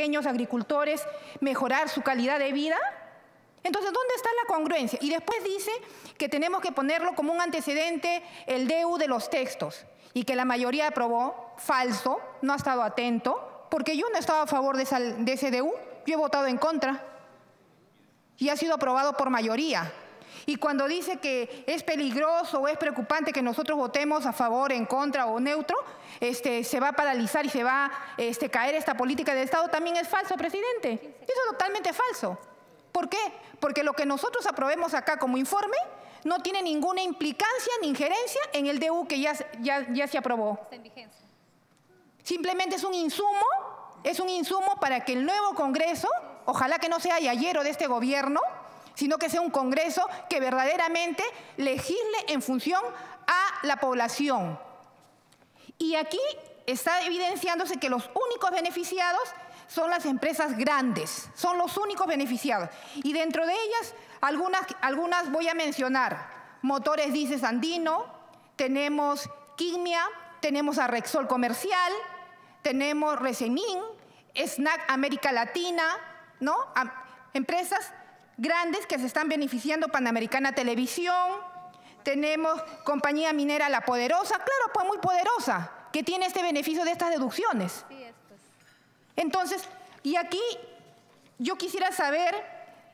pequeños agricultores mejorar su calidad de vida? Entonces, ¿dónde está la congruencia? Y después dice que tenemos que ponerlo como un antecedente el DEU de los textos y que la mayoría aprobó, falso, no ha estado atento, porque yo no he estado a favor de, ese DEU, yo he votado en contra y ha sido aprobado por mayoría. Y cuando dice que es peligroso o es preocupante que nosotros votemos a favor, en contra o neutro, este, se va a paralizar y se va a este, caer esta política de Estado, también es falso, presidente. Eso es totalmente falso. ¿Por qué? Porque lo que nosotros aprobemos acá como informe no tiene ninguna implicancia ni injerencia en el DU que ya, ya, se aprobó. Está en vigencia. Simplemente es un insumo, es un insumo para que el nuevo Congreso, ojalá que no sea yayero de este gobierno, sino que sea un Congreso que verdaderamente legisle en función a la población. Y aquí está evidenciándose que los únicos beneficiados son las empresas grandes, son los únicos beneficiados. Y dentro de ellas, algunas, algunas voy a mencionar. Motores Dices Andino, tenemos Quimia, tenemos a Rexol Comercial, tenemos Resemín, Snack América Latina, ¿no? Empresas grandes que se están beneficiando Panamericana Televisión, tenemos compañía minera La Poderosa, claro, pues muy poderosa, que tiene este beneficio de estas deducciones. Entonces, y aquí yo quisiera saber,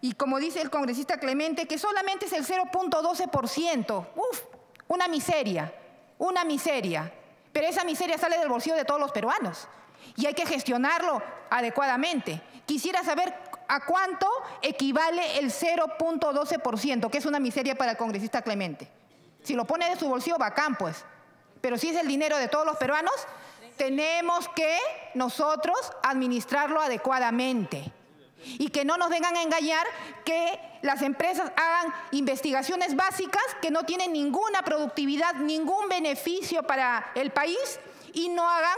y como dice el congresista Clemente, que solamente es el 0.12%. Uf, una miseria, una miseria. Pero esa miseria sale del bolsillo de todos los peruanos y hay que gestionarlo adecuadamente. Quisiera saber a cuánto equivale el 0.12%, que es una miseria para el congresista Clemente. Si lo pone de su bolsillo, bacán, pues. Pero si es el dinero de todos los peruanos, tenemos que nosotros administrarlo adecuadamente y que no nos vengan a engañar que las empresas hagan investigaciones básicas que no tienen ninguna productividad, ningún beneficio para el país y no hagan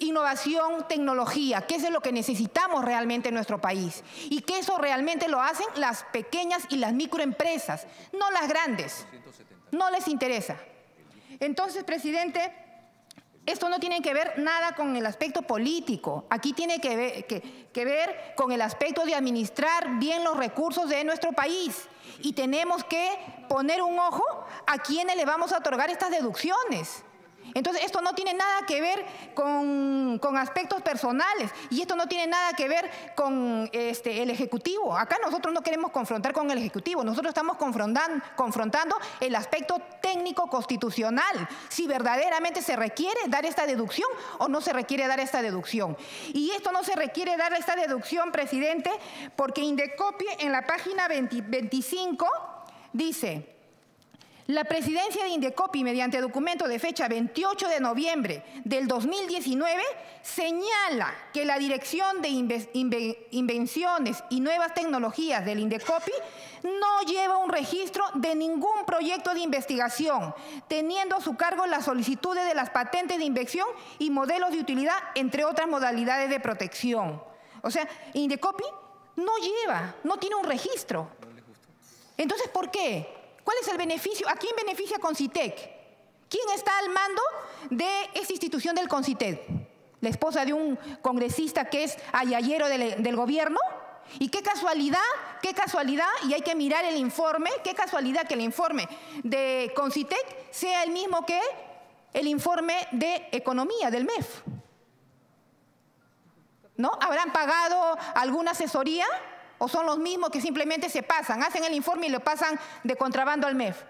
innovación, tecnología, que es lo que necesitamos realmente en nuestro país. Y que eso realmente lo hacen las pequeñas y las microempresas, no las grandes. No les interesa. Entonces, presidente, esto no tiene que ver nada con el aspecto político. Aquí tiene que ver, que, ver, con el aspecto de administrar bien los recursos de nuestro país. Y tenemos que poner un ojo a quienes le vamos a otorgar estas deducciones. Entonces, esto no tiene nada que ver con, aspectos personales y esto no tiene nada que ver con este, el Ejecutivo. Acá nosotros no queremos confrontar con el Ejecutivo, nosotros estamos confrontando, confrontando el aspecto técnico constitucional, si verdaderamente se requiere dar esta deducción o no se requiere dar esta deducción. Y esto no se requiere dar esta deducción, presidente, porque Indecopie en la página 25 dice... La presidencia de Indecopi, mediante documento de fecha 28 de noviembre del 2019, señala que la Dirección de Invenciones y Nuevas Tecnologías del Indecopi no lleva un registro de ningún proyecto de investigación, teniendo a su cargo las solicitudes de las patentes de invención y modelos de utilidad, entre otras modalidades de protección. O sea, Indecopi no lleva, no tiene un registro. Entonces, ¿por qué? ¿Cuál es el beneficio? ¿A quién beneficia Concitec? ¿Quién está al mando de esta institución del Concitec? ¿La esposa de un congresista que es ayayero del, del gobierno? Y qué casualidad, qué casualidad, y hay que mirar el informe, qué casualidad que el informe de Concitec sea el mismo que el informe de economía del MEF. ¿No? ¿Habrán pagado alguna asesoría? ¿O son los mismos que simplemente se pasan, hacen el informe y lo pasan de contrabando al MEF?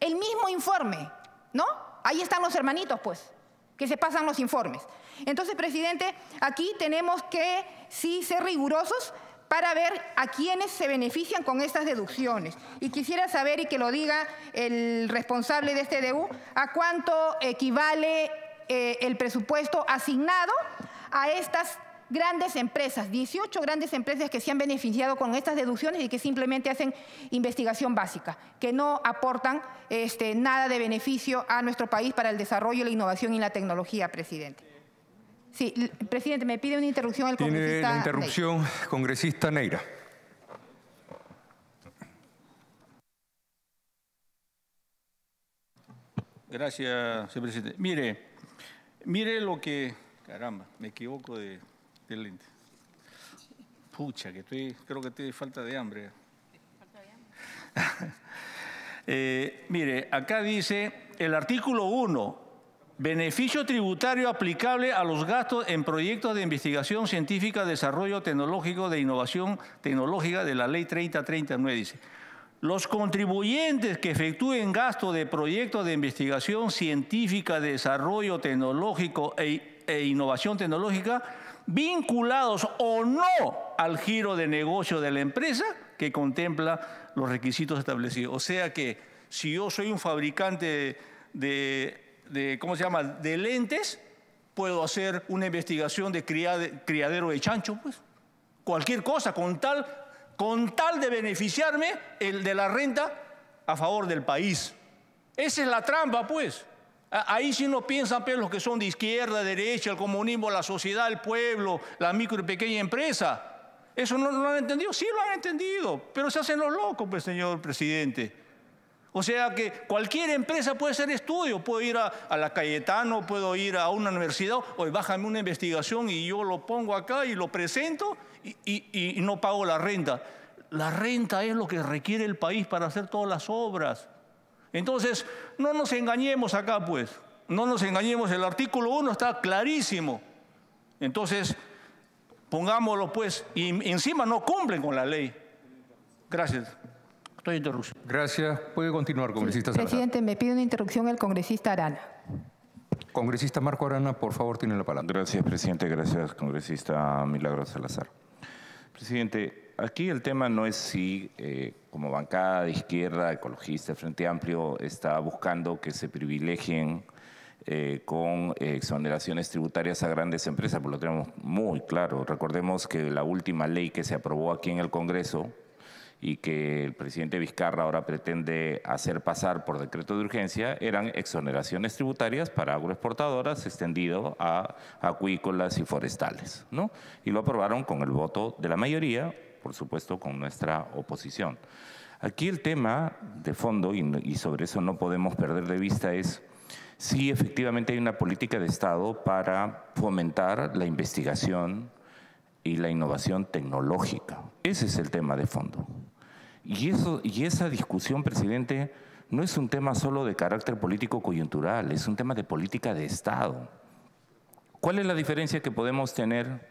El mismo informe, ¿no? Ahí están los hermanitos, pues, que se pasan los informes. Entonces, presidente, aquí tenemos que sí ser rigurosos para ver a quiénes se benefician con estas deducciones. Y quisiera saber, y que lo diga el responsable de este DU, a cuánto equivale eh, el presupuesto asignado a estas grandes empresas, 18 grandes empresas que se han beneficiado con estas deducciones y que simplemente hacen investigación básica, que no aportan este, nada de beneficio a nuestro país para el desarrollo, la innovación y la tecnología, presidente. Sí, presidente, me pide una interrupción el congresista. Tiene la interrupción, congresista Neira. Gracias, señor presidente. Mire, mire lo que, caramba, me equivoco de del lente. Pucha, que estoy, creo que estoy falta de hambre. Eh, mire, acá dice el artículo 1, beneficio tributario aplicable a los gastos en proyectos de investigación científica, desarrollo tecnológico, de innovación tecnológica de la ley 3039, dice. Los contribuyentes que efectúen gasto de proyectos de investigación científica, desarrollo tecnológico e, e innovación tecnológica vinculados o no al giro de negocio de la empresa que contempla los requisitos establecidos. O sea que si yo soy un fabricante de, ¿cómo se llama?, de lentes, puedo hacer una investigación de criadero de chancho, pues. Cualquier cosa, con tal, con tal de beneficiarme el de la renta a favor del país. Esa es la trampa, pues. Ahí sí no piensan pero los que son de izquierda, derecha, el comunismo, la sociedad, el pueblo, la micro y pequeña empresa. ¿Eso no, lo han entendido? Sí lo han entendido, pero se hacen los locos, pues, señor presidente. O sea que cualquier empresa puede hacer estudio, puedo ir a, la Cayetano, puedo ir a una universidad, o bájame una investigación y yo lo pongo acá y lo presento y no pago la renta. La renta es lo que requiere el país para hacer todas las obras. Entonces, no nos engañemos acá, pues. No nos engañemos, el artículo 1 está clarísimo. Entonces, pongámoslo, pues, y encima no cumplen con la ley. Gracias. Estoy interrumpiendo. Gracias. Puede continuar, congresista Presidente, me pide una interrupción el congresista Arana. Congresista Marco Arana, por favor, tiene la palabra. Gracias, presidente. Gracias, congresista Milagros Salazar. Presidente, aquí el tema no es si eh, como bancada de izquierda, ecologista, Frente Amplio está buscando que se privilegien eh, con exoneraciones tributarias a grandes empresas, porque lo tenemos muy claro. Recordemos que la última ley que se aprobó aquí en el Congreso y que el presidente Vizcarra ahora pretende hacer pasar por decreto de urgencia eran exoneraciones tributarias para agroexportadoras extendido a acuícolas y forestales, ¿no? Y lo aprobaron con el voto de la mayoría, por supuesto, con nuestra oposición. Aquí el tema de fondo, y, sobre eso no podemos perder de vista, es si efectivamente hay una política de Estado para fomentar la investigación y la innovación tecnológica. Ese es el tema de fondo. Y, eso, y esa discusión, presidente, no es un tema solo de carácter político coyuntural, es un tema de política de Estado. ¿Cuál es la diferencia que podemos tener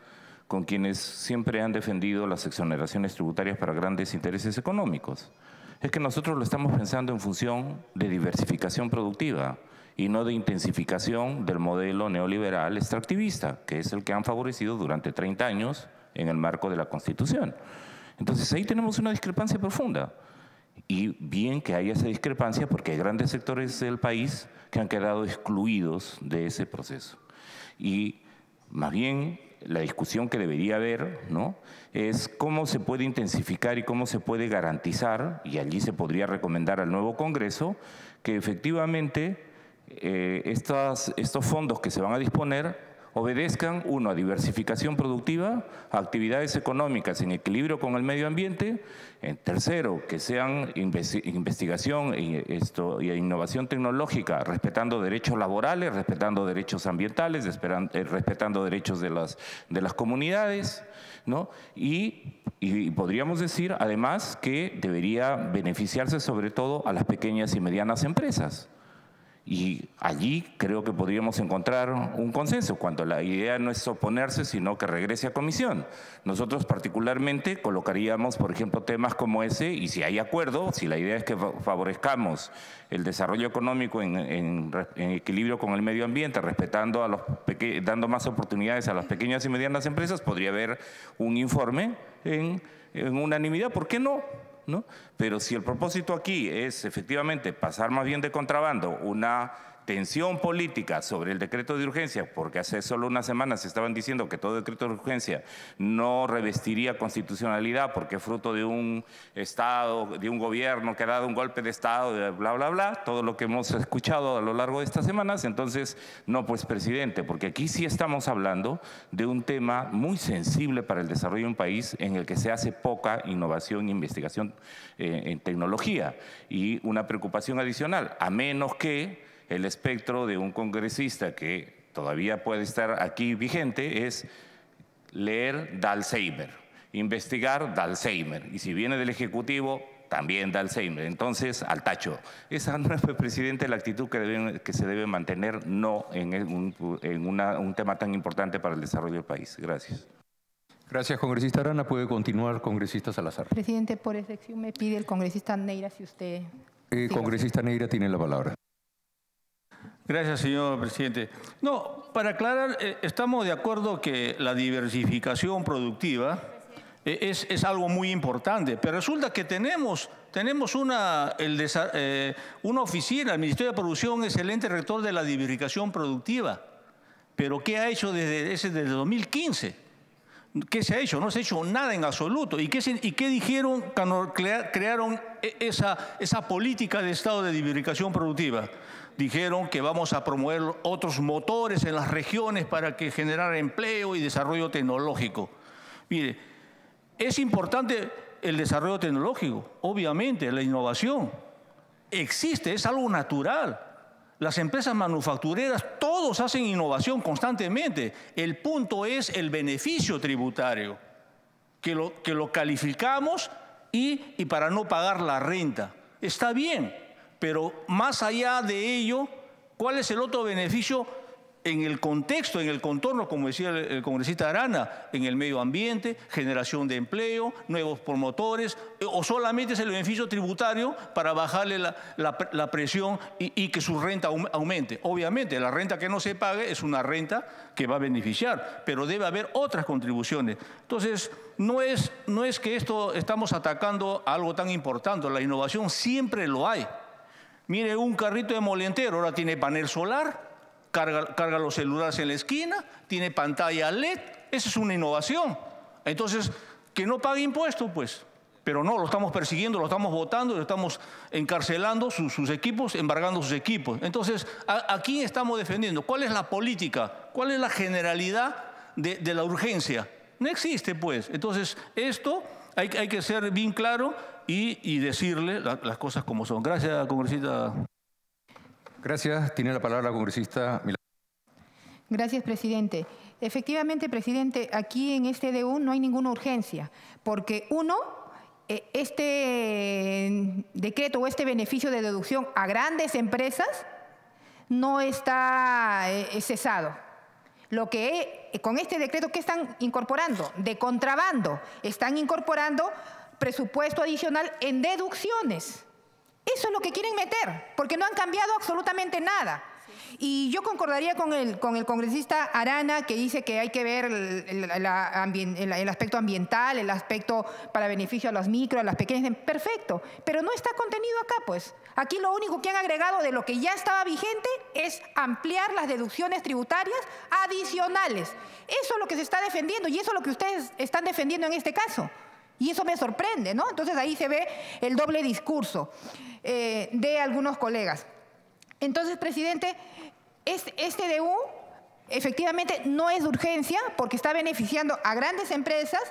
con quienes siempre han defendido las exoneraciones tributarias para grandes intereses económicos. Es que nosotros lo estamos pensando en función de diversificación productiva y no de intensificación del modelo neoliberal extractivista, que es el que han favorecido durante 30 años en el marco de la Constitución. Entonces ahí tenemos una discrepancia profunda. Y bien que haya esa discrepancia porque hay grandes sectores del país que han quedado excluidos de ese proceso. Y más bien la discusión que debería haber, ¿no? Es cómo se puede intensificar y cómo se puede garantizar, y allí se podría recomendar al nuevo Congreso, que efectivamente eh, estos fondos que se van a disponer obedezcan, uno, a diversificación productiva, a actividades económicas en equilibrio con el medio ambiente, en tercero, que sean investigación y, esto, innovación tecnológica, respetando derechos laborales, respetando derechos ambientales, eh, respetando derechos de las, de las comunidades, ¿no? y, y podríamos decir, además, que debería beneficiarse sobre todo a las pequeñas y medianas empresas. Y allí creo que podríamos encontrar un consenso, cuando la idea no es oponerse, sino que regrese a comisión. Nosotros particularmente colocaríamos, por ejemplo, temas como ese, y si hay acuerdo, si la idea es que favorezcamos el desarrollo económico en, equilibrio con el medio ambiente, respetando a los dando más oportunidades a las pequeñas y medianas empresas, podría haber un informe en, en unanimidad. ¿Por qué no? Pero si el propósito aquí es efectivamente pasar más bien de contrabando una tensión política sobre el decreto de urgencia, porque hace solo unas semanas estaban diciendo que todo decreto de urgencia no revestiría constitucionalidad porque fruto de un Estado, de un gobierno que ha dado un golpe de Estado, bla, bla, bla, todo lo que hemos escuchado a lo largo de estas semanas. Entonces, no, pues presidente, porque aquí sí estamos hablando de un tema muy sensible para el desarrollo de un país en el que se hace poca innovación e investigación eh, en tecnología y una preocupación adicional, a menos que el espectro de un congresista que todavía puede estar aquí vigente es Leer da Alzheimer, investigar da Alzheimer. Y si viene del Ejecutivo, también da Alzheimer. Entonces, al tacho. Esa no es, presidente, la actitud que, que se debe mantener, no en, un, en un tema tan importante para el desarrollo del país. Gracias. Gracias, congresista Arana. Puede continuar, congresista Salazar. Presidente, por excepción me pide el congresista Neira si usted... Eh, congresista Neira tiene la palabra. Gracias, señor presidente. No, para aclarar, eh, estamos de acuerdo que la diversificación productiva eh, es, es, algo muy importante, pero resulta que tenemos, tenemos una, el, una oficina, el Ministerio de Producción es el ente rector de la diversificación productiva, pero ¿qué ha hecho desde, ese, desde 2015? ¿Qué se ha hecho? No se ha hecho nada en absoluto. ¿Y qué, y qué dijeron cuando crearon e, esa, esa política de estado de diversificación productiva? Dijeron que vamos a promover otros motores en las regiones para que generar empleo y desarrollo tecnológico. Mire, es importante el desarrollo tecnológico, obviamente, la innovación. Existe, es algo natural. Las empresas manufactureras, todos hacen innovación constantemente. El punto es el beneficio tributario, que lo, que lo calificamos y, y para no pagar la renta. Está bien, pero más allá de ello, ¿cuál es el otro beneficio en el contexto, en el contorno, como decía el, congresista Arana, en el medio ambiente, generación de empleo, nuevos promotores, eh, o solamente es el beneficio tributario para bajarle la, presión y, que su renta aumente. Obviamente, la renta que no se pague es una renta que va a beneficiar, pero debe haber otras contribuciones. Entonces, no es, no es que esto estamos atacando algo tan importante, la innovación siempre lo hay. Mire, un carrito de molientero ahora tiene panel solar, carga, los celulares en la esquina, tiene pantalla LED, esa es una innovación. Entonces, que no pague impuestos, pues. Pero no, lo estamos persiguiendo, lo estamos votando, lo estamos encarcelando sus, equipos, embargando sus equipos. Entonces, ¿a, quién estamos defendiendo? ¿Cuál es la política? ¿Cuál es la generalidad de, la urgencia? No existe, pues. Entonces, esto hay, hay que ser bien claro y, decirle las cosas como son. Gracias, congresista. Gracias. Tiene la palabra la congresista Gracias, presidente. Efectivamente, presidente, aquí en este DU no hay ninguna urgencia, porque uno, eh, este decreto o este beneficio de deducción a grandes empresas no está eh, cesado. Lo que con este decreto, ¿qué están incorporando? De contrabando. Están incorporando presupuesto adicional en deducciones. Eso es lo que quieren meter, porque no han cambiado absolutamente nada. Y yo concordaría con el, con el congresista Arana, que dice que hay que ver el, aspecto ambiental, el aspecto para beneficio a los micro, a las pequeñas. Perfecto, pero no está contenido acá, pues. Aquí lo único que han agregado de lo que ya estaba vigente es ampliar las deducciones tributarias adicionales. Eso es lo que se está defendiendo y eso es lo que ustedes están defendiendo en este caso. Y eso me sorprende, ¿no? Entonces ahí se ve el doble discurso eh, de algunos colegas. Entonces, presidente, este, DU efectivamente no es de urgencia porque está beneficiando a grandes empresas.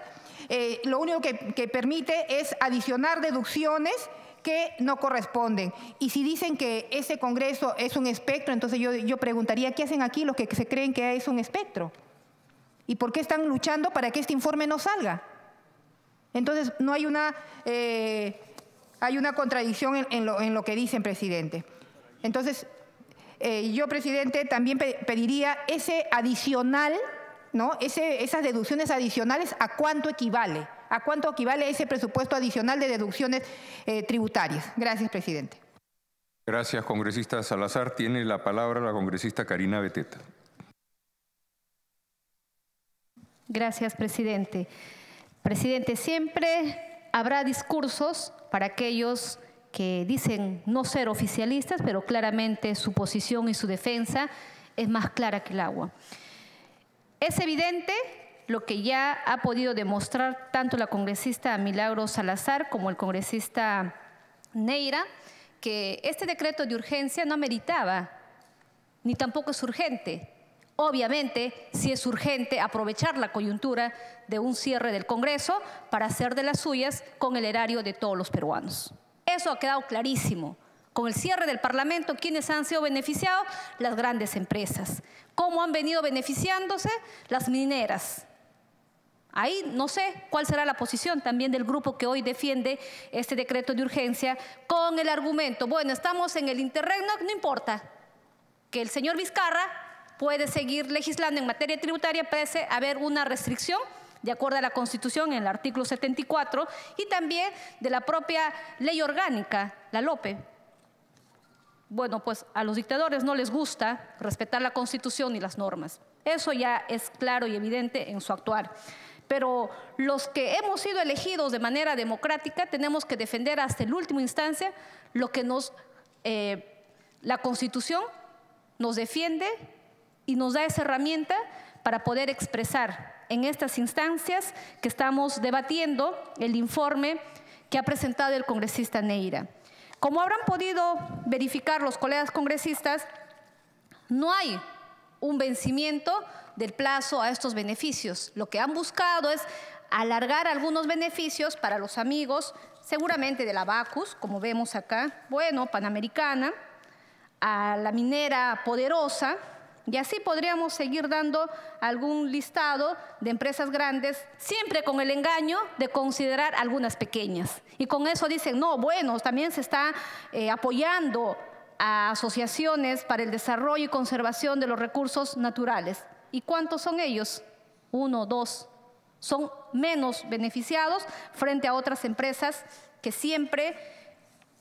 Eh, lo único que, permite es adicionar deducciones que no corresponden. Y si dicen que ese Congreso es un espectro, entonces yo, yo preguntaría, ¿qué hacen aquí los que se creen que es un espectro? ¿Y por qué están luchando para que este informe no salga? Entonces, no hay una, eh, hay una contradicción en, lo, que dicen, presidente. Entonces, eh, yo, presidente, también pediría ese adicional, ¿no? esas deducciones adicionales, ¿a cuánto equivale? ¿A cuánto equivale ese presupuesto adicional de deducciones eh, tributarias? Gracias, presidente. Gracias, congresista Salazar. Tiene la palabra la congresista Karina Beteta. Gracias, presidente. Presidente, siempre habrá discursos para aquellos que dicen no ser oficialistas, pero claramente su posición y su defensa es más clara que el agua. Es evidente lo que ya ha podido demostrar tanto la congresista Milagro Salazar como el congresista Neira, que este decreto de urgencia no meritaba, ni tampoco es urgente. Obviamente, si es urgente aprovechar la coyuntura de un cierre del Congreso para hacer de las suyas con el erario de todos los peruanos. Eso ha quedado clarísimo. Con el cierre del Parlamento, ¿quiénes han sido beneficiados? Las grandes empresas. ¿Cómo han venido beneficiándose? Las mineras. Ahí no sé cuál será la posición también del grupo que hoy defiende este decreto de urgencia con el argumento, bueno, estamos en el interregno, no importa, que el señor Vizcarra puede seguir legislando en materia tributaria pese a haber una restricción de acuerdo a la Constitución en el artículo 74 y también de la propia ley orgánica, la LOPE. Bueno, pues a los dictadores no les gusta respetar la Constitución y las normas. Eso ya es claro y evidente en su actuar. Pero los que hemos sido elegidos de manera democrática tenemos que defender hasta el último instancia lo que nos, eh, la Constitución nos defiende y nos da esa herramienta para poder expresar en estas instancias que estamos debatiendo el informe que ha presentado el congresista Neira. Como habrán podido verificar los colegas congresistas, no hay un vencimiento del plazo a estos beneficios. Lo que han buscado es alargar algunos beneficios para los amigos, seguramente de la Bacus, como vemos acá, bueno, Panamericana, a la minera poderosa, y así podríamos seguir dando algún listado de empresas grandes, siempre con el engaño de considerar algunas pequeñas. Y con eso dicen, no, bueno, también se está eh, apoyando a asociaciones para el desarrollo y conservación de los recursos naturales. ¿Y cuántos son ellos? Uno, dos. Son menos beneficiados frente a otras empresas que siempre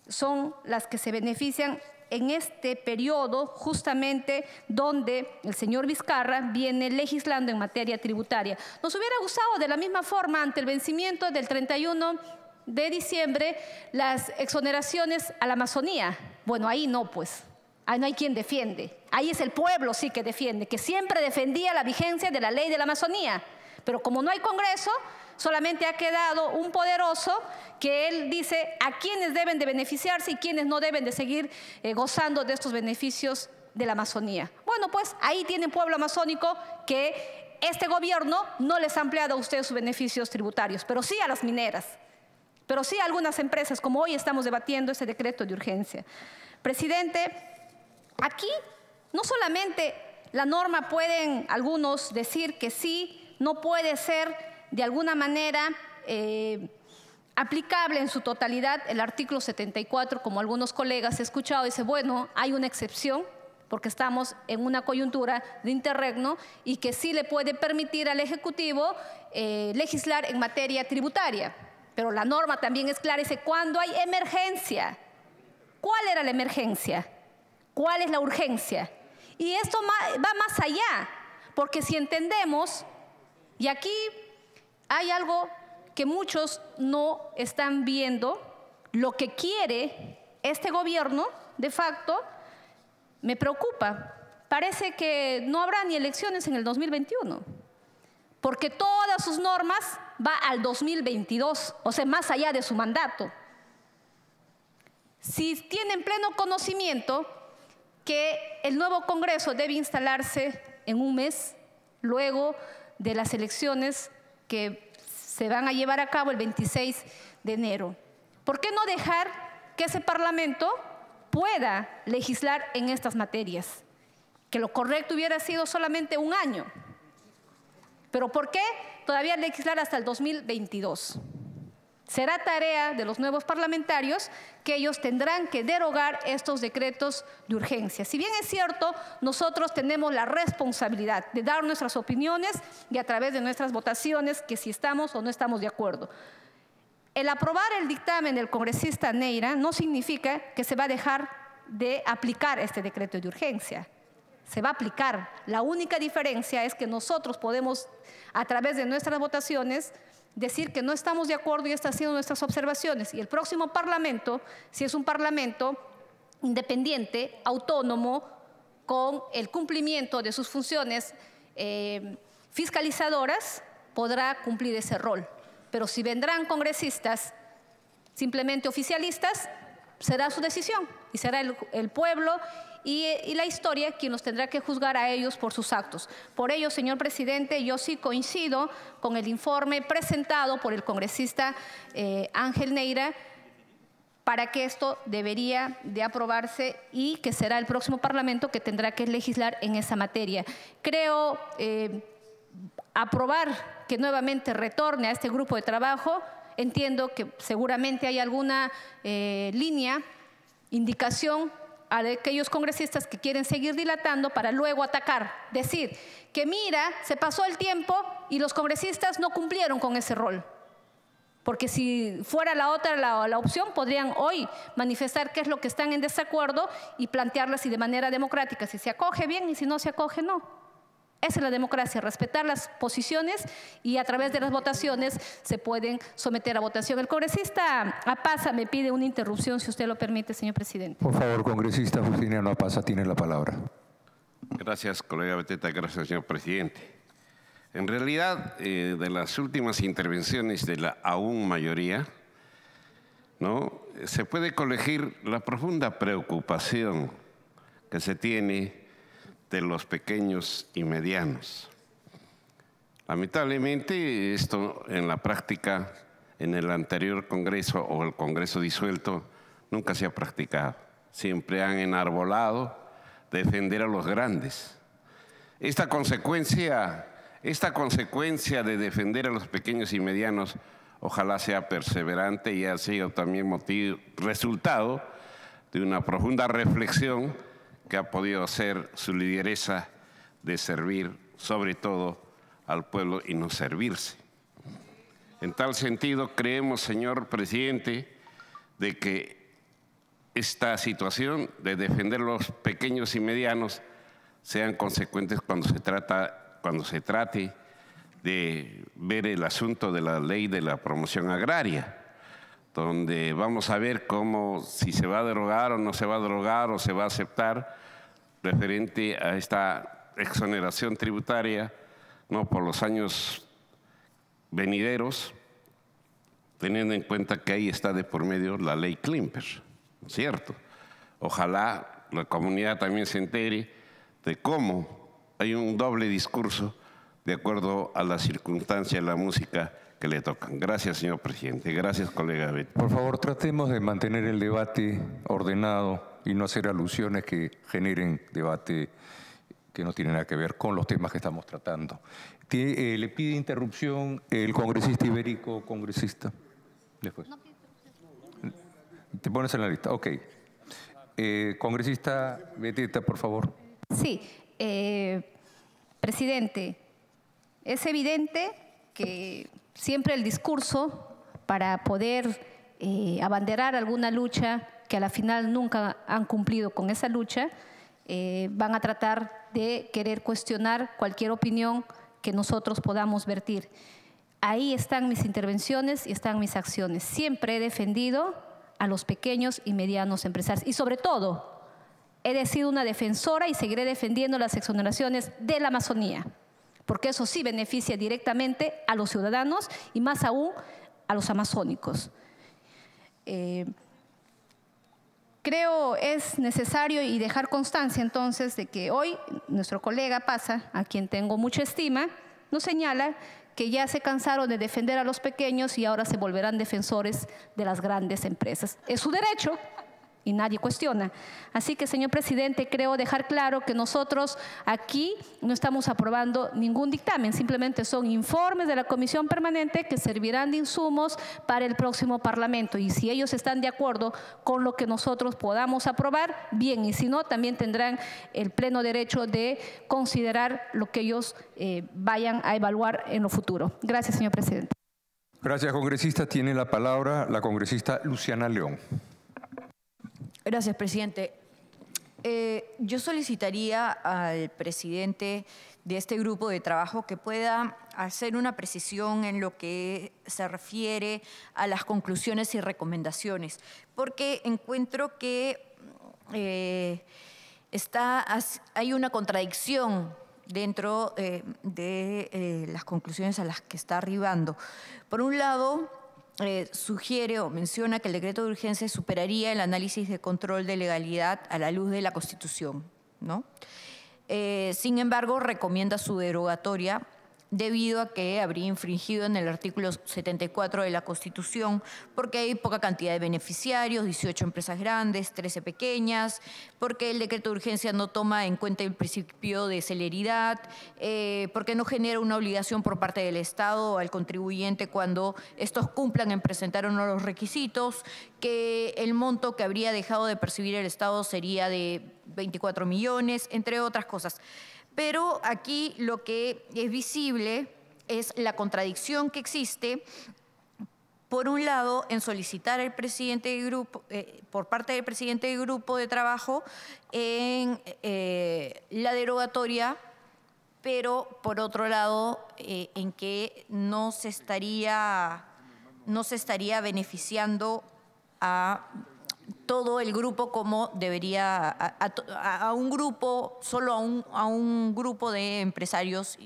son las que se benefician en este periodo justamente donde el señor Vizcarra viene legislando en materia tributaria. Nos hubiera gustado de la misma forma ante el vencimiento del 31 de diciembre las exoneraciones a la Amazonía. Bueno, ahí no, pues. Ahí no hay quien defiende. Ahí es el pueblo sí que defiende, que siempre defendía la vigencia de la ley de la Amazonía. Pero como no hay Congreso, solamente ha quedado un poderoso que él dice a quiénes deben de beneficiarse y quiénes no deben de seguir eh, gozando de estos beneficios de la Amazonía. Bueno, pues ahí tiene pueblo amazónico que este gobierno no les ha ampliado a ustedes sus beneficios tributarios, pero sí a las mineras, pero sí a algunas empresas, como hoy estamos debatiendo este decreto de urgencia. Presidente, aquí no solamente la norma pueden algunos decir que sí, no puede ser de alguna manera eh, aplicable en su totalidad el artículo 74, como algunos colegas he escuchado, dice, bueno, hay una excepción porque estamos en una coyuntura de interregno y que sí le puede permitir al Ejecutivo eh, legislar en materia tributaria. Pero la norma también es clara, dice, cuando hay emergencia, ¿cuál era la emergencia? ¿Cuál es la urgencia? Y esto va más allá, porque si entendemos, y aquí hay algo que muchos no están viendo, lo que quiere este gobierno, de facto, me preocupa. Parece que no habrá ni elecciones en el 2021, porque todas sus normas va al 2022, o sea, más allá de su mandato. Si tienen pleno conocimiento que el nuevo Congreso debe instalarse en un mes, luego de las elecciones que se van a llevar a cabo el 26 de enero. ¿Por qué no dejar que ese Parlamento pueda legislar en estas materias? Que lo correcto hubiera sido solamente un año. ¿Pero por qué todavía legislar hasta el 2022? Será tarea de los nuevos parlamentarios que ellos tendrán que derogar estos decretos de urgencia. Si bien es cierto, nosotros tenemos la responsabilidad de dar nuestras opiniones y a través de nuestras votaciones que si estamos o no estamos de acuerdo. El aprobar el dictamen del congresista Neira no significa que se va a dejar de aplicar este decreto de urgencia. Se va a aplicar. La única diferencia es que nosotros podemos, a través de nuestras votaciones, decir que no estamos de acuerdo y estas siendo nuestras observaciones. Y el próximo Parlamento, si es un Parlamento independiente, autónomo, con el cumplimiento de sus funciones eh, fiscalizadoras, podrá cumplir ese rol. Pero si vendrán congresistas simplemente oficialistas, será su decisión y será el pueblo y, la historia quien los tendrá que juzgar a ellos por sus actos. Por ello, señor presidente, yo sí coincido con el informe presentado por el congresista eh, Ángel Neira para que esto debería de aprobarse y que será el próximo Parlamento que tendrá que legislar en esa materia. Creo, eh, aprobar que nuevamente retorne a este grupo de trabajo, entiendo que seguramente hay alguna eh, línea, indicación a aquellos congresistas que quieren seguir dilatando para luego atacar. Decir que mira, se pasó el tiempo y los congresistas no cumplieron con ese rol. Porque si fuera la otra la, opción, podrían hoy manifestar qué es lo que están en desacuerdo y plantearlo así de manera democrática. Si se acoge bien y si no se acoge, no. Esa es la democracia, respetar las posiciones y a través de las votaciones se pueden someter a votación. El congresista Apaza me pide una interrupción, si usted lo permite, señor presidente. Por favor, congresista Justiniano Apaza, tiene la palabra. Gracias, colega Beteta. Gracias, señor presidente. En realidad, eh, de las últimas intervenciones de la aún mayoría, ¿no? se puede colegir la profunda preocupación que se tiene de los pequeños y medianos. Lamentablemente, esto en la práctica, en el anterior Congreso o el Congreso disuelto, nunca se ha practicado. Siempre han enarbolado defender a los grandes. Esta consecuencia esta consecuencia de defender a los pequeños y medianos ojalá sea perseverante y ha sido también motivo, resultado de una profunda reflexión que ha podido hacer su lideresa de servir sobre todo al pueblo y no servirse. En tal sentido, creemos, señor presidente, de que esta situación de defender los pequeños y medianos sean consecuentes cuando se trata cuando se trate de ver el asunto de la ley de la promoción agraria, donde vamos a ver cómo, si se va a derogar o no se va a derogar o se va a aceptar referente a esta exoneración tributaria ¿no? por los años venideros, teniendo en cuenta que ahí está de por medio la ley Klimper, ¿cierto? Ojalá la comunidad también se entere de cómo hay un doble discurso de acuerdo a la circunstancia, la música que le tocan. Gracias, señor presidente. Gracias, colega Por favor, tratemos de mantener el debate ordenado y no hacer alusiones que generen debate que no tiene nada que ver con los temas que estamos tratando. Eh, le pide interrupción el congresista ibérico, congresista. Después. Te pones en la lista. Ok. Eh, congresista Beteta, por favor. Sí, eh, presidente, es evidente que siempre el discurso para poder eh, abanderar alguna lucha que a la final nunca han cumplido con esa lucha, eh, van a tratar de querer cuestionar cualquier opinión que nosotros podamos vertir. Ahí están mis intervenciones y están mis acciones. Siempre he defendido a los pequeños y medianos empresarios y sobre todo he sido una defensora y seguiré defendiendo las exoneraciones de la Amazonía, porque eso sí beneficia directamente a los ciudadanos y más aún a los amazónicos. Eh, creo es necesario y dejar constancia entonces de que hoy nuestro colega Pasa, a quien tengo mucha estima, nos señala que ya se cansaron de defender a los pequeños y ahora se volverán defensores de las grandes empresas. Es su derecho, y nadie cuestiona. Así que, señor presidente, creo dejar claro que nosotros aquí no estamos aprobando ningún dictamen, simplemente son informes de la comisión permanente que servirán de insumos para el próximo Parlamento. Y si ellos están de acuerdo con lo que nosotros podamos aprobar, bien, y si no, también tendrán el pleno derecho de considerar lo que ellos eh, vayan a evaluar en lo futuro. Gracias, señor presidente. Gracias, congresista. Tiene la palabra la congresista Luciana León. Gracias, presidente. Eh, yo solicitaría al presidente de este grupo de trabajo que pueda hacer una precisión en lo que se refiere a las conclusiones y recomendaciones, porque encuentro que eh, está, hay una contradicción dentro eh, de las conclusiones a las que está arribando. Por un lado, eh, sugiere o menciona que el decreto de urgencia superaría el análisis de control de legalidad a la luz de la Constitución. ¿no? Eh, sin embargo, recomienda su derogatoria debido a que habría infringido en el artículo 74 de la Constitución, porque hay poca cantidad de beneficiarios, 18 empresas grandes, 13 pequeñas, porque el decreto de urgencia no toma en cuenta el principio de celeridad, eh, porque no genera una obligación por parte del Estado al contribuyente cuando estos cumplan en presentar uno de los requisitos, que el monto que habría dejado de percibir el Estado sería de 24 millones, entre otras cosas. Pero aquí lo que es visible es la contradicción que existe por un lado, en solicitar al presidente del grupo, eh, por parte del presidente del grupo de trabajo en eh, la derogatoria, pero por otro lado, eh, en que no se estaría, no se estaría beneficiando a todo el grupo como debería, a, un grupo, solo a un, a un, grupo de empresarios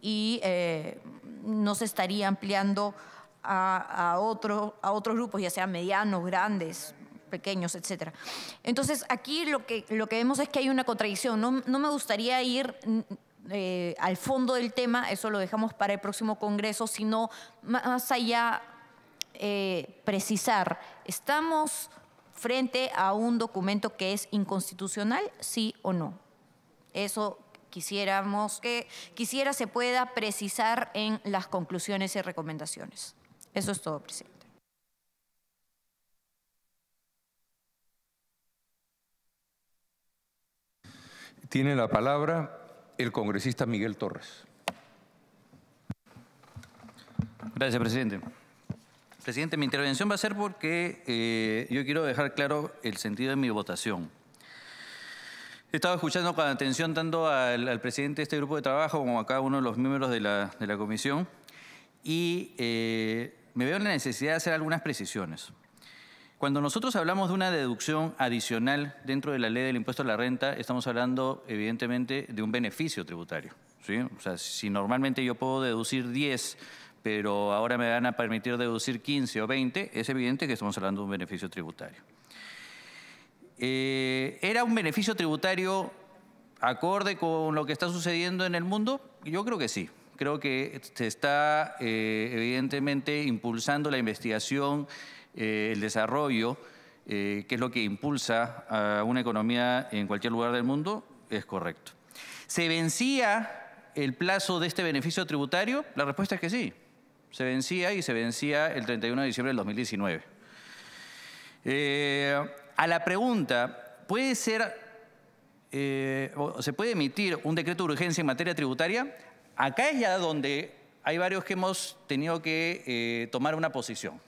y, eh, no se estaría ampliando a, a, otro, a otros grupos, ya sean medianos, grandes, pequeños, etc. Entonces, aquí lo que, lo que vemos es que hay una contradicción. No, no me gustaría ir eh, al fondo del tema, eso lo dejamos para el próximo Congreso, sino más allá eh, precisar, estamos frente a un documento que es inconstitucional, sí o no. Eso quisiéramos que quisiera se pueda precisar en las conclusiones y recomendaciones. Eso es todo, presidente. Tiene la palabra el congresista Miguel Torres. Gracias, presidente. Presidente, mi intervención va a ser porque eh, yo quiero dejar claro el sentido de mi votación. He estado escuchando con atención tanto al, presidente de este grupo de trabajo como a cada uno de los miembros de la, comisión y eh, me veo en la necesidad de hacer algunas precisiones. Cuando nosotros hablamos de una deducción adicional dentro de la ley del impuesto a la renta, estamos hablando evidentemente de un beneficio tributario. ¿sí? O sea, si normalmente yo puedo deducir 10 pero ahora me van a permitir deducir 15 o 20, es evidente que estamos hablando de un beneficio tributario. Eh, ¿Era un beneficio tributario acorde con lo que está sucediendo en el mundo? Yo creo que sí. Creo que se está eh, evidentemente impulsando la investigación, eh, el desarrollo, que es lo que impulsa a una economía en cualquier lugar del mundo, es correcto. ¿Se vencía el plazo de este beneficio tributario? La respuesta es que sí se vencía y se vencía el 31 de diciembre del 2019. Eh, a la pregunta, ¿puede ser, eh, se puede emitir un decreto de urgencia en materia tributaria? Acá es ya donde hay varios que hemos tenido que eh, tomar una posición.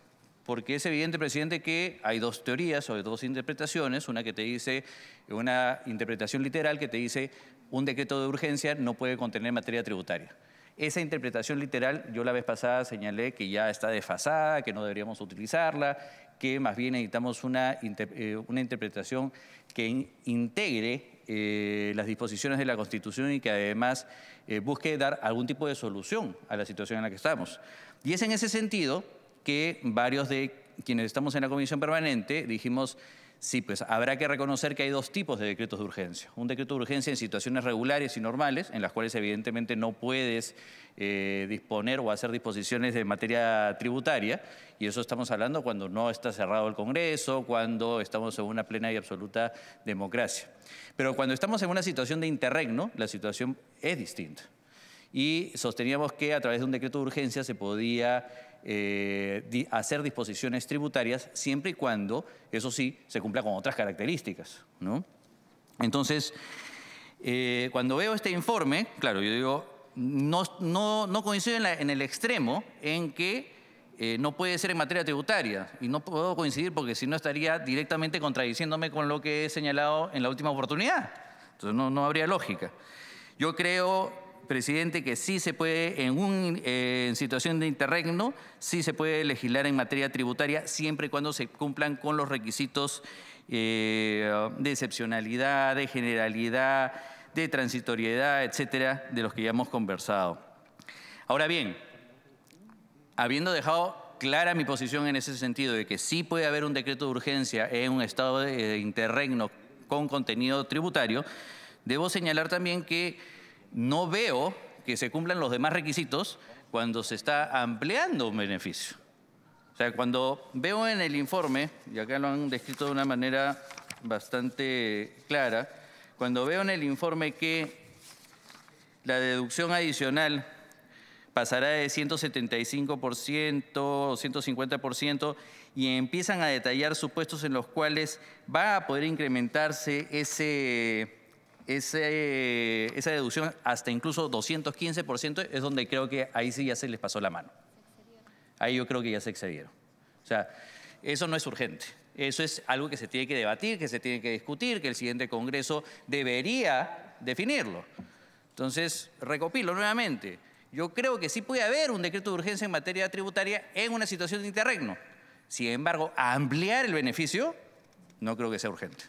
Porque es evidente, presidente, que hay dos teorías o dos interpretaciones. Una que te dice, una interpretación literal que te dice un decreto de urgencia no puede contener materia tributaria. Esa interpretación literal, yo la vez pasada señalé que ya está desfasada, que no deberíamos utilizarla, que más bien necesitamos una, eh, una interpretación que integre eh, las disposiciones de la Constitución y que además eh, busque dar algún tipo de solución a la situación en la que estamos. Y es en ese sentido que varios de quienes estamos en la Comisión Permanente dijimos, Sí, pues habrá que reconocer que hay dos tipos de decretos de urgencia. Un decreto de urgencia en situaciones regulares y normales, en las cuales evidentemente no puedes eh, disponer o hacer disposiciones de materia tributaria, y eso estamos hablando cuando no está cerrado el Congreso, cuando estamos en una plena y absoluta democracia. Pero cuando estamos en una situación de interregno, la situación es distinta. Y sosteníamos que a través de un decreto de urgencia se podía eh, hacer disposiciones tributarias siempre y cuando, eso sí, se cumpla con otras características. ¿no? Entonces, eh, cuando veo este informe, claro, yo digo, no, no, no coincido en, el extremo en que eh, no puede ser en materia tributaria. Y no puedo coincidir porque si no estaría directamente contradiciéndome con lo que he señalado en la última oportunidad. Entonces no, no habría lógica. Yo creo presidente, que sí se puede, en, un, eh, situación de interregno, sí se puede legislar en materia tributaria siempre y cuando se cumplan con los requisitos eh, de excepcionalidad, de generalidad, de transitoriedad, etcétera, de los que ya hemos conversado. Ahora bien, habiendo dejado clara mi posición en ese sentido de que sí puede haber un decreto de urgencia en un estado de interregno con contenido tributario, debo señalar también que no veo que se cumplan los demás requisitos cuando se está ampliando un beneficio. O sea, cuando veo en el informe, y acá lo han descrito de una manera bastante clara, cuando veo en el informe que la deducción adicional pasará de 175% o 150% y empiezan a detallar supuestos en los cuales va a poder incrementarse ese, esa deducción hasta incluso 215%, es donde creo que ahí sí ya se les pasó la mano. Ahí yo creo que ya se excedieron. O sea, eso no es urgente. Eso es algo que se tiene que debatir, que se tiene que discutir, que el siguiente Congreso debería definirlo. Entonces, recopilo nuevamente. Yo creo que sí puede haber un decreto de urgencia en materia tributaria en una situación de interregno. Sin embargo, ampliar el beneficio no creo que sea urgente.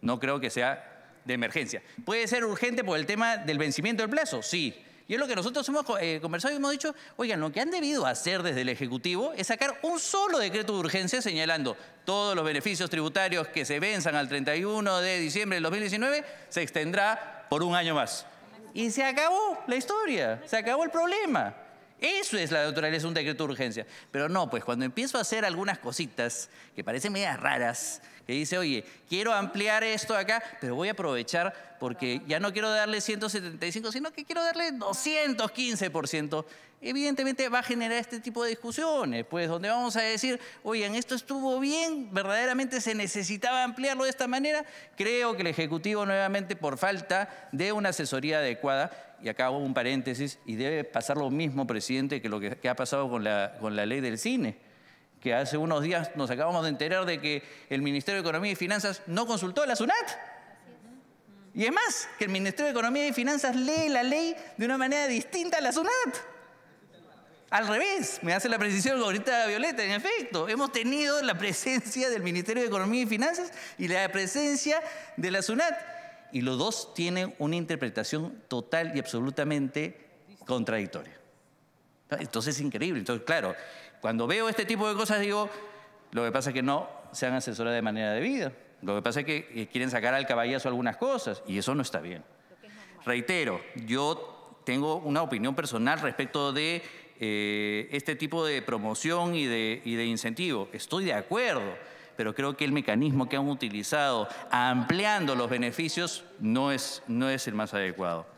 No creo que sea de emergencia. ¿Puede ser urgente por el tema del vencimiento del plazo? Sí. Y es lo que nosotros hemos eh, conversado y hemos dicho, oigan, lo que han debido hacer desde el Ejecutivo es sacar un solo decreto de urgencia señalando todos los beneficios tributarios que se venzan al 31 de diciembre del 2019 se extendrá por un año más. Y se acabó la historia, se acabó el problema. Eso es la naturaleza de un decreto de urgencia. Pero no, pues cuando empiezo a hacer algunas cositas que parecen medias raras, que dice, oye, quiero ampliar esto acá, pero voy a aprovechar porque ya no quiero darle 175, sino que quiero darle 215%, evidentemente va a generar este tipo de discusiones, pues donde vamos a decir, oigan, esto estuvo bien, verdaderamente se necesitaba ampliarlo de esta manera. Creo que el Ejecutivo nuevamente por falta de una asesoría adecuada, y acá hago un paréntesis, y debe pasar lo mismo, presidente, que lo que, ha pasado con la, con la ley del cine que hace unos días nos acabamos de enterar de que el Ministerio de Economía y Finanzas no consultó a la SUNAT. Y es más, que el Ministerio de Economía y Finanzas lee la ley de una manera distinta a la SUNAT. Al revés, me hace la precisión ahorita Violeta, en efecto, hemos tenido la presencia del Ministerio de Economía y Finanzas y la presencia de la SUNAT. Y los dos tienen una interpretación total y absolutamente contradictoria. Entonces es increíble. Entonces, claro, cuando veo este tipo de cosas digo, lo que pasa es que no se han asesorado de manera debida. Lo que pasa es que eh, quieren sacar al caballazo algunas cosas y eso no está bien. Reitero, yo tengo una opinión personal respecto de eh, este tipo de promoción y de, y incentivo. Estoy de acuerdo, pero creo que el mecanismo que han utilizado ampliando los beneficios no es el más adecuado.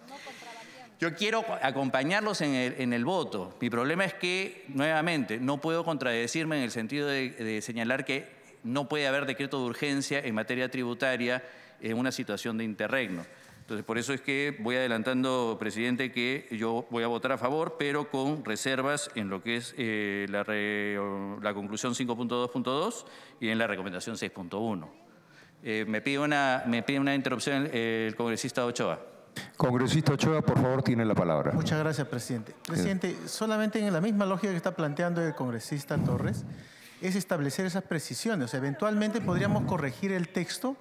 Yo quiero acompañarlos en el, voto. Mi problema es que, nuevamente, no puedo contradecirme en el sentido de, señalar que no puede haber decreto de urgencia en materia tributaria en una situación de interregno. Entonces, por eso es que voy adelantando, presidente, que yo voy a votar a favor, pero con reservas en lo que es eh, la, la, conclusión 5.2.2 y en la recomendación 6.1. Eh, me, pide una, me pide una interrupción el congresista Ochoa. Congresista Ochoa, por favor, tiene la palabra. Muchas gracias, presidente. Presidente, solamente en la misma lógica que está planteando el congresista Torres, es establecer esas precisiones. eventualmente podríamos corregir el texto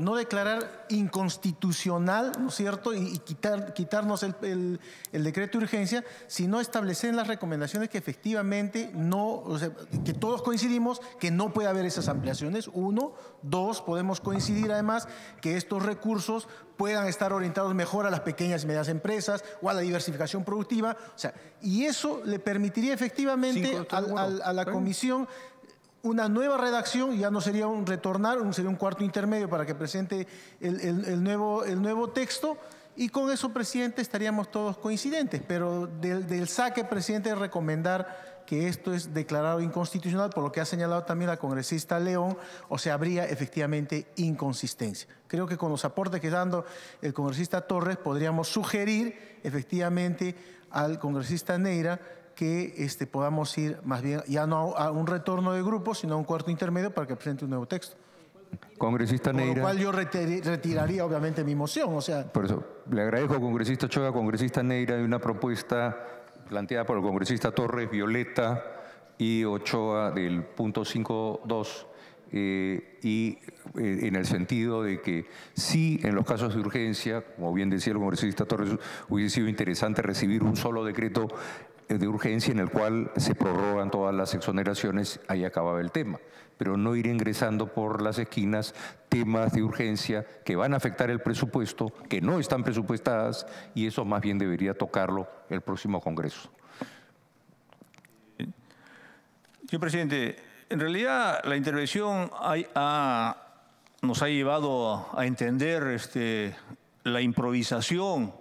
¿no, declarar inconstitucional, ¿no es cierto?, y, quitar, quitarnos el, decreto de urgencia, sino establecer en las recomendaciones que efectivamente no, que todos coincidimos que no puede haber esas ampliaciones. Uno, dos, podemos coincidir además que estos recursos puedan estar orientados mejor a las pequeñas y medianas empresas o a la diversificación productiva. O sea, y eso le permitiría efectivamente a la comisión una nueva redacción, ya no sería un retornar, sería un cuarto intermedio para que presente el, nuevo, el nuevo texto. Y con eso, presidente, estaríamos todos coincidentes. Pero del, saque, presidente, recomendar que esto es declarado inconstitucional, por lo que ha señalado también la congresista León, o sea, habría efectivamente inconsistencia. Creo que con los aportes que dando el congresista Torres podríamos sugerir efectivamente al congresista Neira que este, podamos ir más bien ya no a un retorno de grupo, sino a un cuarto intermedio para que presente un nuevo texto. Congresista Neira. Por lo cual yo retiraría obviamente mi moción. O sea. Por eso, le agradezco, congresista Choga, congresista Neira, de una propuesta planteada por el congresista Torres, Violeta y Ochoa del punto 5.2 eh, y eh, en el sentido de que sí, en los casos de urgencia, como bien decía el congresista Torres, hubiese sido interesante recibir un solo decreto de urgencia en el cual se prorrogan todas las exoneraciones, ahí acababa el tema. Pero no ir ingresando por las esquinas temas de urgencia que van a afectar el presupuesto, que no están presupuestadas, y eso más bien debería tocarlo el próximo Congreso. Señor presidente, en realidad la intervención nos ha llevado a entender este, la improvisación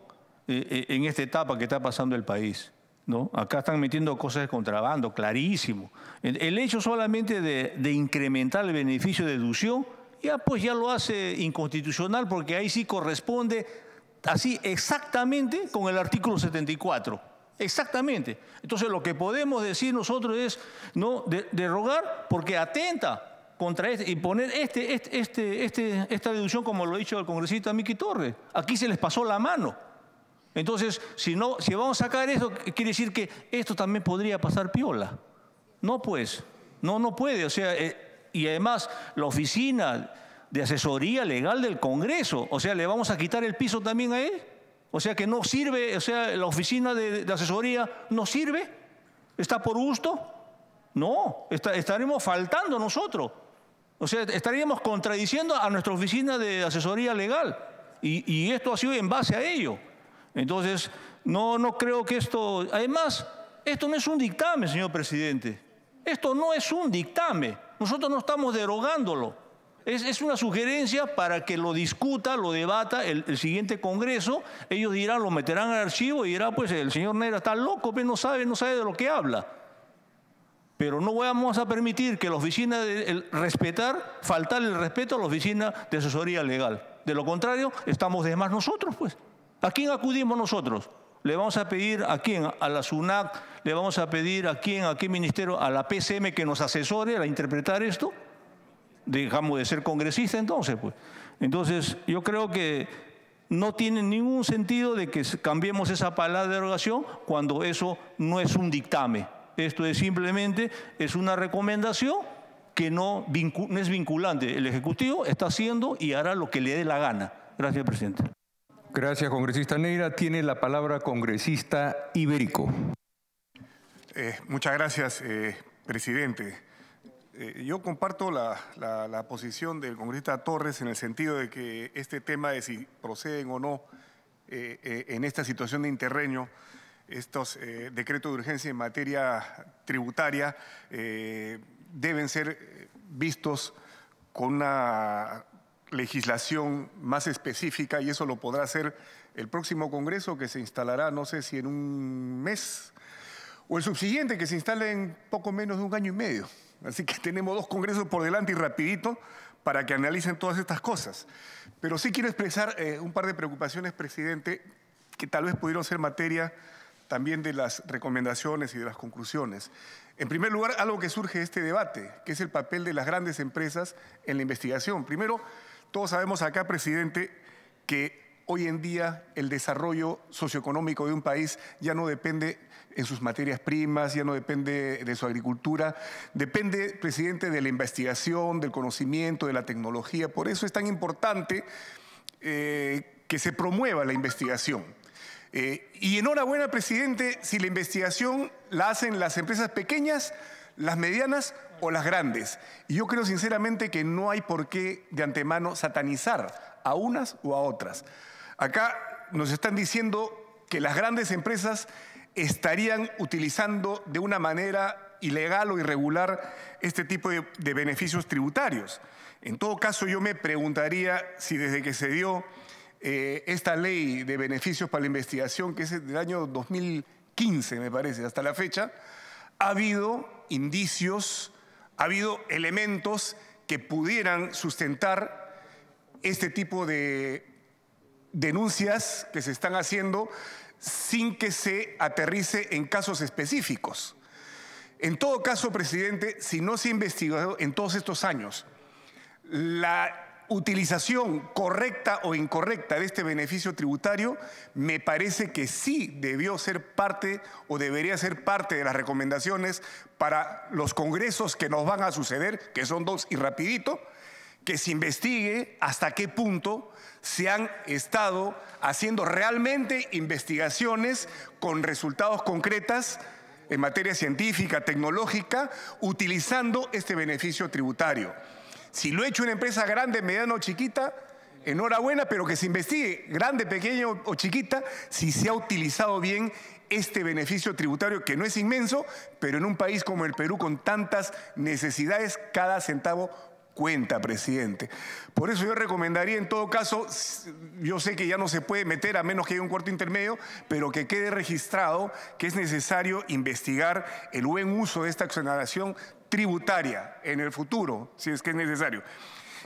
eh, eh, en esta etapa que está pasando el país. ¿No? Acá están metiendo cosas de contrabando, clarísimo. El hecho solamente de, incrementar el beneficio de deducción, ya pues ya lo hace inconstitucional porque ahí sí corresponde así exactamente con el artículo 74. Exactamente. Entonces lo que podemos decir nosotros es no derogar porque atenta contra este y poner este, este, este, este, esta deducción como lo ha dicho el congresista Miki Torres. Aquí se les pasó la mano. Entonces, si, no, si vamos a sacar eso, quiere decir que esto también podría pasar piola. No, pues, no, no puede. O sea, eh, y además la oficina de asesoría legal del Congreso, o sea, le vamos a quitar el piso también a él. O sea, que no sirve, o sea, la oficina de, asesoría no sirve. ¿Está por gusto? No, estaremos faltando nosotros. O sea, estaríamos contradiciendo a nuestra oficina de asesoría legal. Y esto ha sido en base a ello. Entonces, no, no creo que esto... Además, esto no es un dictamen, señor presidente. Esto no es un dictamen. Nosotros no estamos derogándolo. Es, una sugerencia para que lo discuta, lo debata el, siguiente Congreso. Ellos dirán, lo meterán al archivo y dirán, pues el señor Neira está loco, pues no sabe, no sabe de lo que habla. Pero no vamos a permitir que la oficina de respetar, faltar el respeto a la oficina de asesoría legal. De lo contrario, estamos de más nosotros, pues. ¿A quién acudimos nosotros? ¿Le vamos a pedir a quién? ¿A la SUNAC? ¿Le vamos a pedir a quién? ¿A qué ministerio? ¿A la PCM que nos asesore a interpretar esto? Dejamos de ser congresista entonces, pues. Entonces, yo creo que no tiene ningún sentido de que cambiemos esa palabra de derogación cuando eso no es un dictame. Esto es simplemente es una recomendación que no es vinculante. El Ejecutivo está haciendo y hará lo que le dé la gana. Gracias, presidente. Gracias, congresista Neira. Tiene la palabra congresista Ibérico. Eh, muchas gracias, eh, presidente. Eh, yo comparto la, posición del congresista Torres en el sentido de que este tema de si proceden o no en esta situación de interreño, estos decretos de urgencia en materia tributaria deben ser vistos con una legislación más específica y eso lo podrá hacer el próximo Congreso que se instalará, no sé si en un mes, o el subsiguiente que se instale en poco menos de un año y medio. Así que tenemos dos congresos por delante y rapidito para que analicen todas estas cosas. Pero sí quiero expresar eh, un par de preocupaciones, presidente, que tal vez pudieron ser materia también de las recomendaciones y de las conclusiones. En primer lugar, algo que surge de este debate, que es el papel de las grandes empresas en la investigación. Primero, todos sabemos acá, presidente, que hoy en día el desarrollo socioeconómico de un país ya no depende en sus materias primas, ya no depende de su agricultura, depende, presidente, de la investigación, del conocimiento, de la tecnología. Por eso es tan importante eh, que se promueva la investigación. Eh, y enhorabuena, presidente, si la investigación la hacen las empresas pequeñas, las medianas o las grandes. Y yo creo sinceramente que no hay por qué de antemano satanizar a unas o a otras. Acá nos están diciendo que las grandes empresas estarían utilizando de una manera ilegal o irregular este tipo de, beneficios tributarios. En todo caso, yo me preguntaría si desde que se dio eh, esta ley de beneficios para la investigación, que es del año 2015, me parece, hasta la fecha, ha habido indicios, ha habido elementos que pudieran sustentar este tipo de denuncias que se están haciendo sin que se aterrice en casos específicos. En todo caso, presidente, si no se ha investigado en todos estos años la utilización correcta o incorrecta de este beneficio tributario, me parece que sí debió ser parte o debería ser parte de las recomendaciones para los congresos que nos van a suceder, que son dos y rapidito, que se investigue hasta qué punto se han estado haciendo realmente investigaciones con resultados concretas en materia científica, tecnológica, utilizando este beneficio tributario. Si lo ha hecho una empresa grande, mediana o chiquita, enhorabuena, pero que se investigue, grande, pequeño o chiquita, si se ha utilizado bien este beneficio tributario que no es inmenso, pero en un país como el Perú con tantas necesidades, cada centavo cuenta, presidente. Por eso yo recomendaría en todo caso, yo sé que ya no se puede meter a menos que haya un cuarto intermedio, pero que quede registrado que es necesario investigar el buen uso de esta exoneración tributaria en el futuro, si es que es necesario.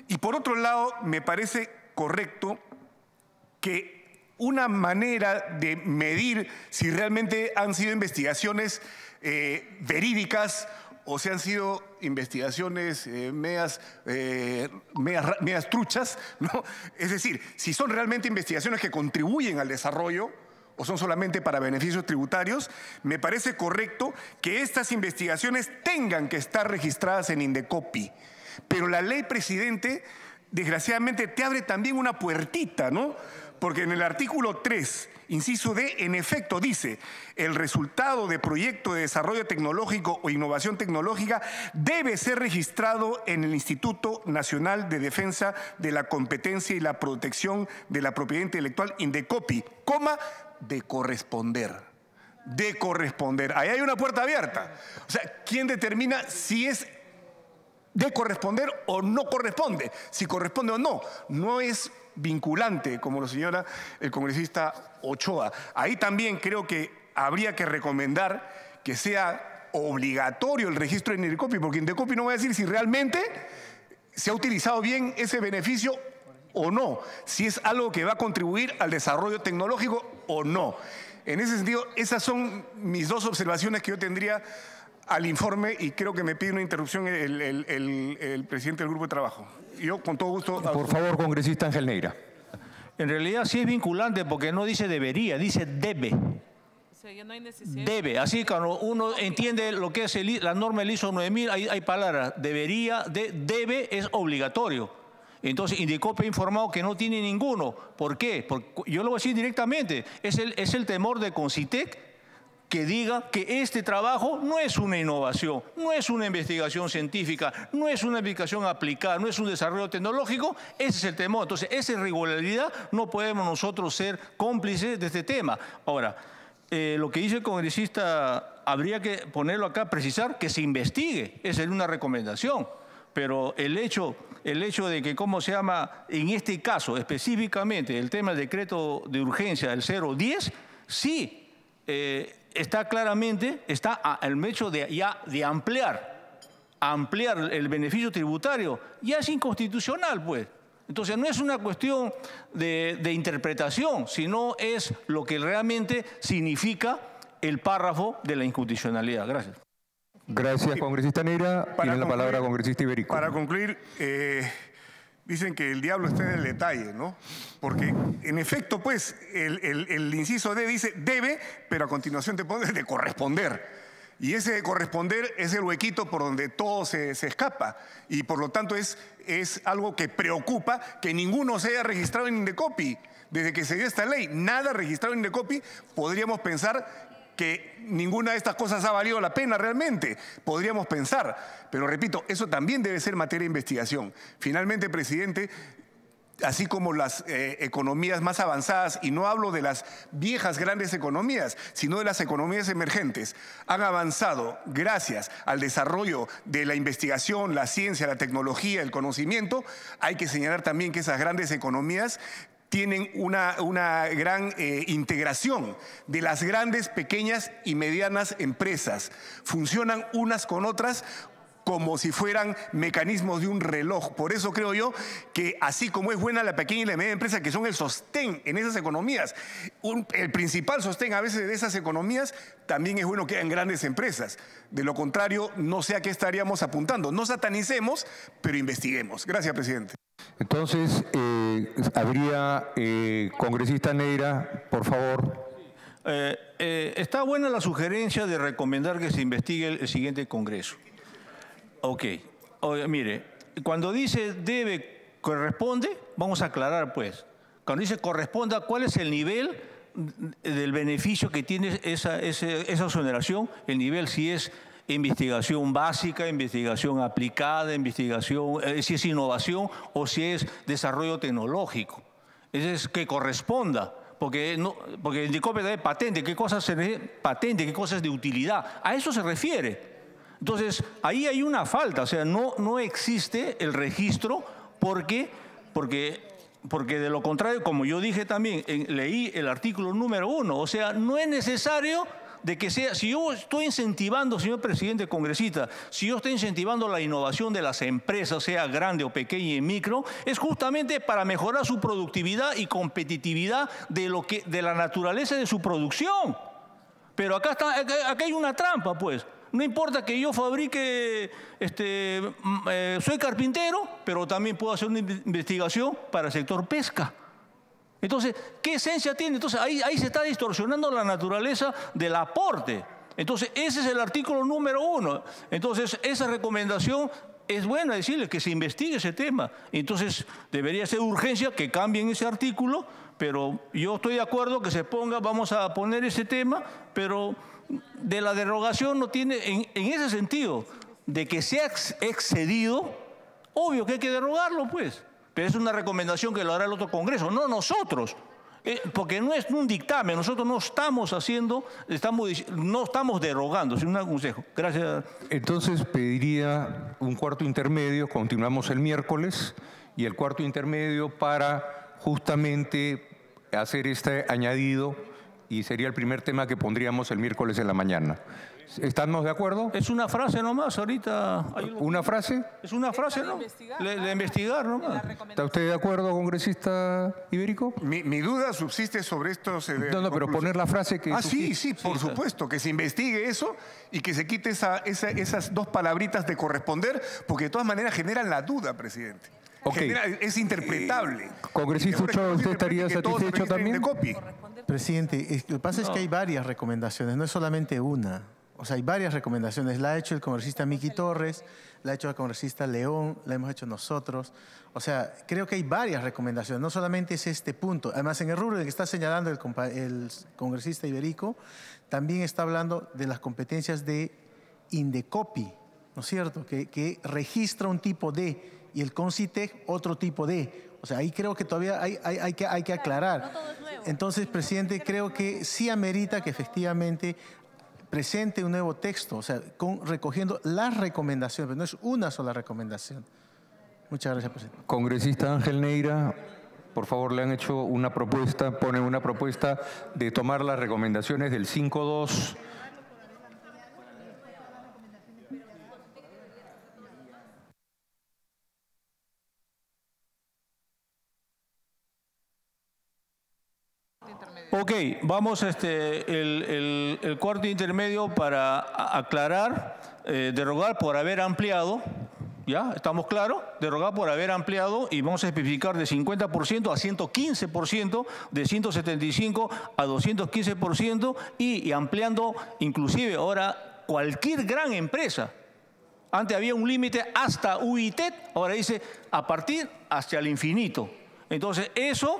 Y por otro lado, me parece correcto que una manera de medir si realmente han sido investigaciones eh, verídicas o si han sido investigaciones eh, eh, medias, truchas, ¿no? Es decir, si son realmente investigaciones que contribuyen al desarrollo o son solamente para beneficios tributarios, me parece correcto que estas investigaciones tengan que estar registradas en Indecopi. Pero la ley presidente, desgraciadamente, te abre también una puertita, ¿no? porque en el artículo 3, inciso D, en efecto dice, el resultado de proyecto de desarrollo tecnológico o innovación tecnológica debe ser registrado en el Instituto Nacional de Defensa de la Competencia y la Protección de la Propiedad Intelectual, INDECOPI, coma, de corresponder de corresponder. Ahí hay una puerta abierta. O sea, ¿quién determina si es de corresponder o no corresponde? Si corresponde o no. No es vinculante, como lo señala el congresista Ochoa. Ahí también creo que habría que recomendar que sea obligatorio el registro en Indecopi, porque Indecopi no va a decir si realmente se ha utilizado bien ese beneficio o no, si es algo que va a contribuir al desarrollo tecnológico o no. En ese sentido, esas son mis dos observaciones que yo tendría al informe y creo que me pide una interrupción el, presidente del grupo de trabajo. Yo con todo gusto... Por favor, congresista Ángel Neira. En realidad sí es vinculante porque no dice debería, dice debe. Debe, así cuando uno entiende lo que es la norma del ISO 9000, hay, hay palabras, debería, de, debe es obligatorio. Entonces, Indicope ha informado que no tiene ninguno. ¿Por qué? Porque yo lo voy a decir directamente, es el, es el temor de Concitec que diga que este trabajo no es una innovación, no es una investigación científica, no es una investigación aplicada, no es un desarrollo tecnológico, ese es el temor. Entonces, esa irregularidad no podemos nosotros ser cómplices de este tema. Ahora, eh, lo que dice el congresista, habría que ponerlo acá, precisar que se investigue, esa es una recomendación. Pero el hecho, el hecho de que, ¿cómo se llama? En este caso, específicamente, el tema del decreto de urgencia del 010, sí, eh, está claramente, está al hecho de, ya, de ampliar, ampliar el beneficio tributario, ya es inconstitucional, pues. Entonces no es una cuestión de, de, interpretación, sino es lo que realmente significa el párrafo de la inconstitucionalidad. Gracias. Gracias, congresista Neira. Tiene la palabra congresista Ibérico. Para concluir, eh, dicen que el diablo está en el detalle, ¿no? Porque en efecto, pues, el, inciso D dice debe, pero a continuación te pone de corresponder. Y ese de corresponder es el huequito por donde todo se, escapa. Y por lo tanto es, es algo que preocupa que ninguno se haya registrado en Indecopi. Desde que se dio esta ley, nada registrado en Indecopi, podríamos pensar que ninguna de estas cosas ha valido la pena realmente, podríamos pensar. Pero repito, eso también debe ser materia de investigación. Finalmente, presidente, así como las eh, economías más avanzadas, y no hablo de las viejas grandes economías, sino de las economías emergentes, han avanzado gracias al desarrollo de la investigación, la ciencia, la tecnología, el conocimiento, hay que señalar también que esas grandes economías tienen una, una gran eh, integración de las grandes, pequeñas y medianas empresas. Funcionan unas con otras como si fueran mecanismos de un reloj. Por eso creo yo que así como es buena la pequeña y la media empresa, que son el sostén en esas economías, el principal sostén a veces de esas economías, también es bueno que hayan grandes empresas. De lo contrario, no sé a qué estaríamos apuntando. No satanicemos, pero investiguemos. Gracias, presidente. Entonces, eh, habría, eh, congresista Neira, por favor. Eh, está buena la sugerencia de recomendar que se investigue el, siguiente Congreso. Ok, mire, cuando dice debe, corresponde, vamos a aclarar pues. Cuando dice corresponda, ¿cuál es el nivel del beneficio que tiene esa, esa exoneración? El nivel si es investigación básica, investigación aplicada, investigación, eh, si es innovación o si es desarrollo tecnológico. Ese es que corresponda, porque, porque el DICOPE patente, qué cosas se patente, qué cosas de utilidad, a eso se refiere. Entonces, ahí hay una falta, o sea, no, no existe el registro porque, porque, porque de lo contrario, como yo dije también, leí el artículo número uno, o sea, no es necesario de que sea, si yo estoy incentivando, señor presidente congresista, si yo estoy incentivando la innovación de las empresas, sea grande o pequeña y micro, es justamente para mejorar su productividad y competitividad de, lo que, de la naturaleza de su producción. Pero acá, está, acá hay una trampa, pues. No importa que yo fabrique, este, mm, eh, soy carpintero, pero también puedo hacer una investigación para el sector pesca. Entonces, ¿qué esencia tiene? Entonces, ahí, ahí se está distorsionando la naturaleza del aporte. Entonces, ese es el artículo número uno. Entonces, esa recomendación es buena decirle que se investigue ese tema. Entonces, debería ser urgencia que cambien ese artículo, pero yo estoy de acuerdo que se ponga, vamos a poner ese tema, pero de la derogación no tiene, en, ese sentido, de que se ha excedido, obvio que hay que derogarlo, pues pero es una recomendación que lo hará el otro Congreso, no nosotros. Eh, porque no es un dictamen, nosotros no estamos haciendo, estamos, no estamos derogando, sino un consejo. Gracias. Entonces pediría un cuarto intermedio, continuamos el miércoles, y el cuarto intermedio para justamente hacer este añadido, y sería el primer tema que pondríamos el miércoles en la mañana. ¿Estamos de acuerdo? Es una frase nomás, ahorita. ¿Una frase? Es una frase, ¿no? De investigar, nomás. ¿Está usted de acuerdo, congresista ibérico? Mi, duda subsiste sobre esto. no, no, pero poner la frase que. Ah, sí, sí, por supuesto, que se investigue eso y que se quite esa, esas dos palabritas de corresponder, porque de todas maneras generan la duda, presidente. Es interpretable. congresista ¿usted estaría satisfecho también? Presidente, lo que pasa es que hay varias recomendaciones, no es solamente una. O sea, hay varias recomendaciones. La ha hecho el congresista Miki Torres, la ha hecho el congresista León, la hemos hecho nosotros. O sea, creo que hay varias recomendaciones. No solamente es este punto. Además, en el rubro que está señalando el, el congresista Iberico, también está hablando de las competencias de Indecopi, ¿no es cierto? Que, registra un tipo de y el CONCITEC otro tipo de. O sea, ahí creo que todavía hay, hay, que, hay que aclarar. Entonces, presidente, creo que sí amerita que efectivamente presente un nuevo texto, o sea, con, recogiendo las recomendaciones, pero no es una sola recomendación. Muchas gracias, presidente. Congresista Ángel Neira, por favor, le han hecho una propuesta, ponen una propuesta de tomar las recomendaciones del 5.2 Ok, vamos este, el, cuarto intermedio para aclarar, eh, derogar por haber ampliado, ¿ya? ¿Estamos claros? Derogar por haber ampliado y vamos a especificar de 50% a 115%, de 175 a 215% y, y ampliando inclusive ahora cualquier gran empresa. Antes había un límite hasta UIT, ahora dice a partir hasta el infinito. Entonces, eso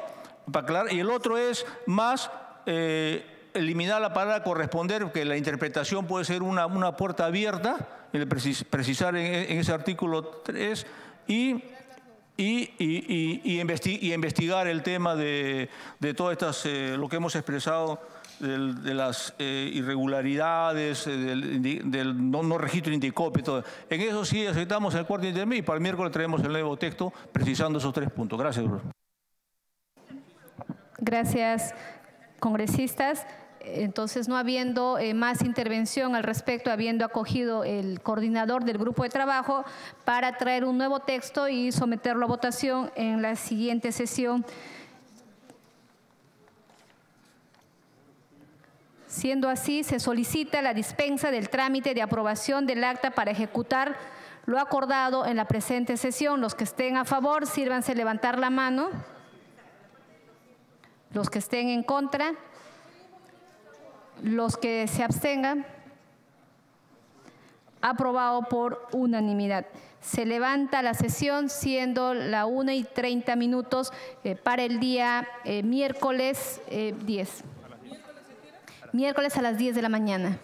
y el otro es más eh, eliminar la palabra corresponder, que la interpretación puede ser una, una puerta abierta, precisar en, ese artículo 3, y, y, investigar el tema de, de todas estas, eh, lo que hemos expresado de las eh, irregularidades, del, no, registro indicopio, todo. En eso sí aceptamos el cuarto intermedio y para el miércoles traemos el nuevo texto precisando esos tres puntos. Gracias, Gracias, congresistas. Entonces, no habiendo eh, más intervención al respecto, habiendo acogido el coordinador del grupo de trabajo para traer un nuevo texto y someterlo a votación en la siguiente sesión. Siendo así, se solicita la dispensa del trámite de aprobación del acta para ejecutar lo acordado en la presente sesión. Los que estén a favor, sírvanse levantar la mano. Los que estén en contra, los que se abstengan, Aprobado por unanimidad. Se levanta la sesión siendo la 1 y 30 minutos eh, para el día eh, miércoles eh, 10. Miércoles a las 10 de la mañana.